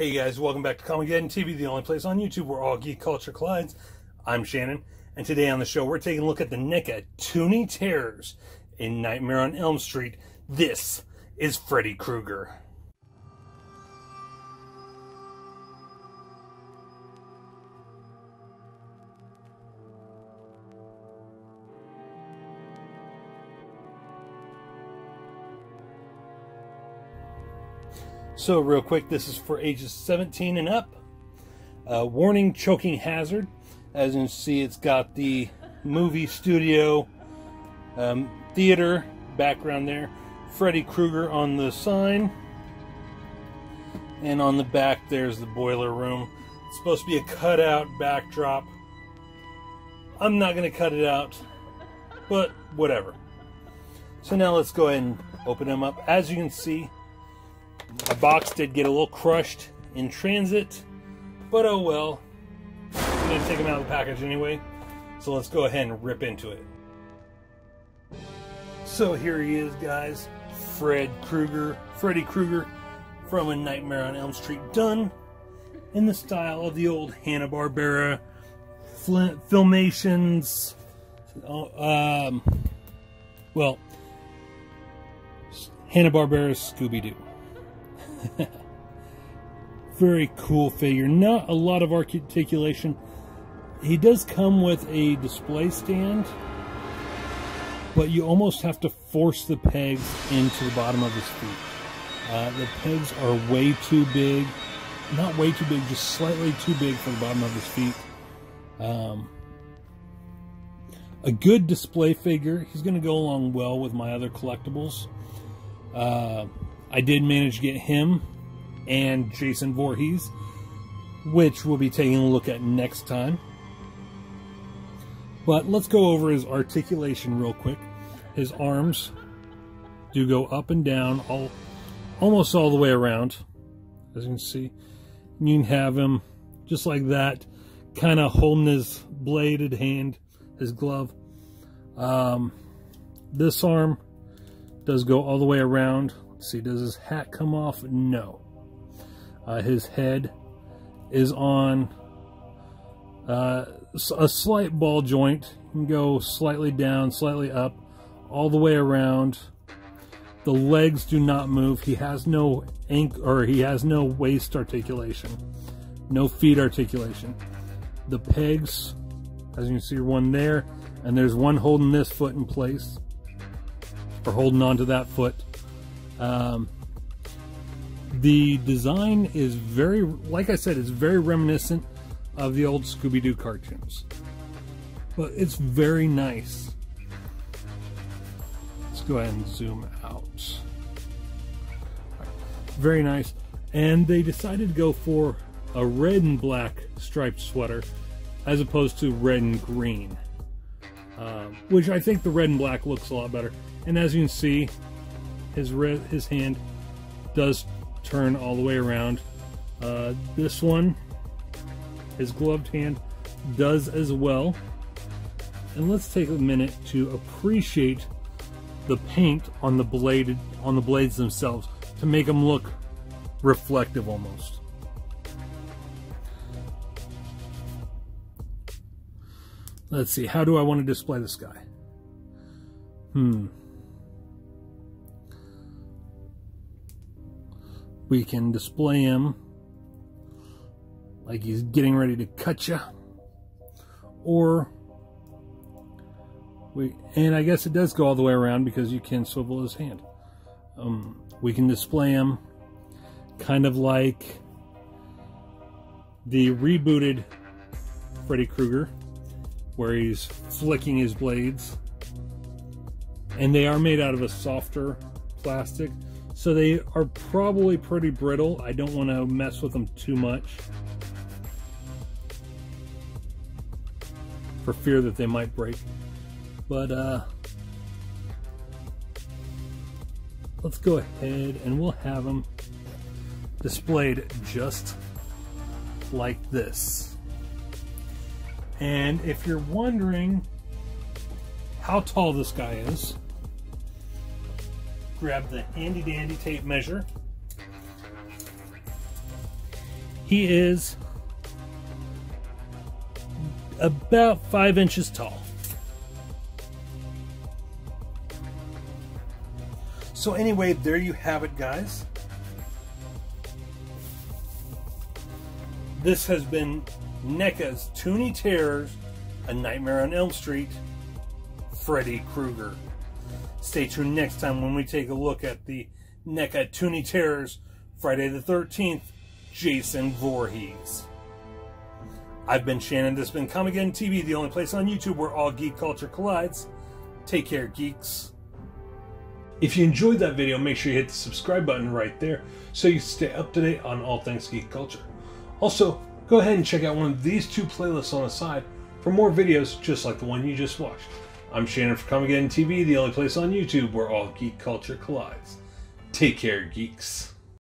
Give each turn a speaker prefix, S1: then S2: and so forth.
S1: Hey guys, welcome back to Comicgeddon TV, the only place on YouTube where all geek culture collides. I'm Shannon, and today on the show we're taking a look at the NECA Toony Terrors in Nightmare on Elm Street. This is Freddy Krueger. So, real quick, this is for ages 17 and up. Uh, warning choking hazard. As you can see, it's got the movie studio um, theater background there. Freddy Krueger on the sign. And on the back, there's the boiler room. It's supposed to be a cutout backdrop. I'm not going to cut it out, but whatever. So now let's go ahead and open them up. As you can see, my box did get a little crushed in transit, but oh well. I'm going to take them out of the package anyway. So let's go ahead and rip into it. So here he is, guys. Fred Krueger, Freddy Krueger from A Nightmare on Elm Street, done in the style of the old Hanna-Barbera filmations. Um, well, Hanna-Barbera's Scooby-Doo. Very cool figure. Not a lot of articulation. He does come with a display stand, but you almost have to force the pegs into the bottom of his feet. Uh, the pegs are way too big. Not way too big, just slightly too big for the bottom of his feet. Um, a good display figure. He's going to go along well with my other collectibles. Uh, I did manage to get him and Jason Voorhees, which we'll be taking a look at next time. But let's go over his articulation real quick. His arms do go up and down all almost all the way around. As you can see, you can have him just like that, kind of holding his bladed hand, his glove. Um, this arm does go all the way around see, does his hat come off? No. Uh, his head is on uh, a slight ball joint. You can go slightly down, slightly up, all the way around. The legs do not move. He has no ink or he has no waist articulation, no feet articulation. The pegs, as you can see, one there, and there's one holding this foot in place or holding on to that foot. Um, the design is very, like I said, it's very reminiscent of the old Scooby-Doo cartoons. But it's very nice. Let's go ahead and zoom out. Very nice. And they decided to go for a red and black striped sweater as opposed to red and green. Uh, which I think the red and black looks a lot better. And as you can see, his his hand does turn all the way around. Uh, this one, his gloved hand, does as well. And let's take a minute to appreciate the paint on the bladed on the blades themselves to make them look reflective almost. Let's see, how do I want to display this guy? Hmm. We can display him like he's getting ready to cut you or we and I guess it does go all the way around because you can swivel his hand. Um, we can display him kind of like the rebooted Freddy Krueger where he's flicking his blades. And they are made out of a softer plastic so they are probably pretty brittle. I don't want to mess with them too much. For fear that they might break. But uh, let's go ahead and we'll have them displayed just like this. And if you're wondering how tall this guy is, grab the handy dandy tape measure. He is about five inches tall. So anyway, there you have it, guys. This has been NECA's Toony Terrors, A Nightmare on Elm Street, Freddy Krueger. Stay tuned next time when we take a look at the NECA Toony Terrors, Friday the 13th, Jason Voorhees. I've been Shannon. This has been Comicgeddon TV, the only place on YouTube where all geek culture collides. Take care, geeks. If you enjoyed that video, make sure you hit the subscribe button right there so you stay up to date on all things geek culture. Also, go ahead and check out one of these two playlists on the side for more videos just like the one you just watched. I'm Shannon for Comicgeddon TV, the only place on YouTube where all geek culture collides. Take care, geeks.